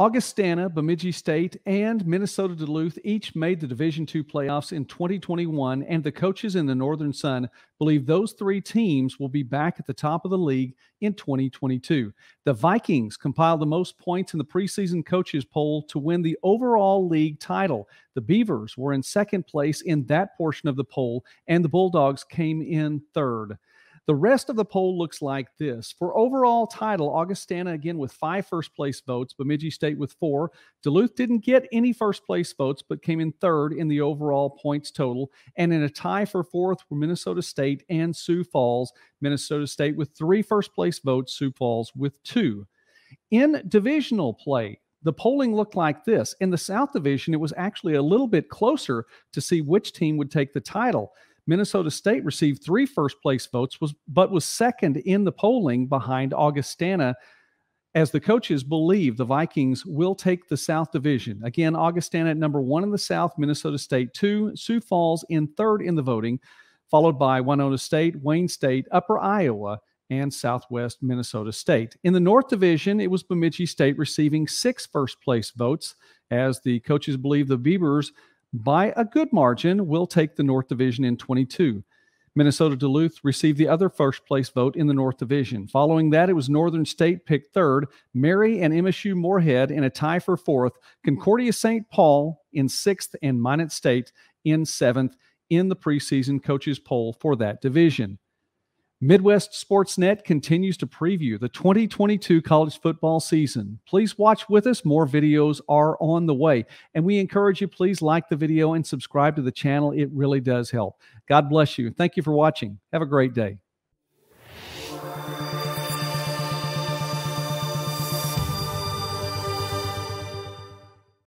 Augustana, Bemidji State, and Minnesota Duluth each made the Division II playoffs in 2021, and the coaches in the Northern Sun believe those three teams will be back at the top of the league in 2022. The Vikings compiled the most points in the preseason coaches poll to win the overall league title. The Beavers were in second place in that portion of the poll, and the Bulldogs came in third. The rest of the poll looks like this. For overall title, Augustana again with five first place votes, Bemidji State with four. Duluth didn't get any first place votes, but came in third in the overall points total. And in a tie for fourth were Minnesota State and Sioux Falls. Minnesota State with three first place votes, Sioux Falls with two. In divisional play, the polling looked like this. In the South Division, it was actually a little bit closer to see which team would take the title. Minnesota State received three first place votes, was but was second in the polling behind Augustana. As the coaches believe the Vikings will take the South Division. Again, Augustana at number one in the South, Minnesota State two, Sioux Falls in third in the voting, followed by Winona State, Wayne State, Upper Iowa, and Southwest Minnesota State. In the North Division, it was Bemidji State receiving six first place votes, as the coaches believe the Beavers by a good margin, will take the North Division in 22. Minnesota Duluth received the other first place vote in the North Division. Following that, it was Northern State picked third, Mary and MSU Moorhead in a tie for fourth, Concordia St. Paul in sixth, and Minot State in seventh in the preseason coaches poll for that division. Midwest Sportsnet continues to preview the 2022 college football season. Please watch with us. More videos are on the way. And we encourage you, please like the video and subscribe to the channel. It really does help. God bless you. Thank you for watching. Have a great day.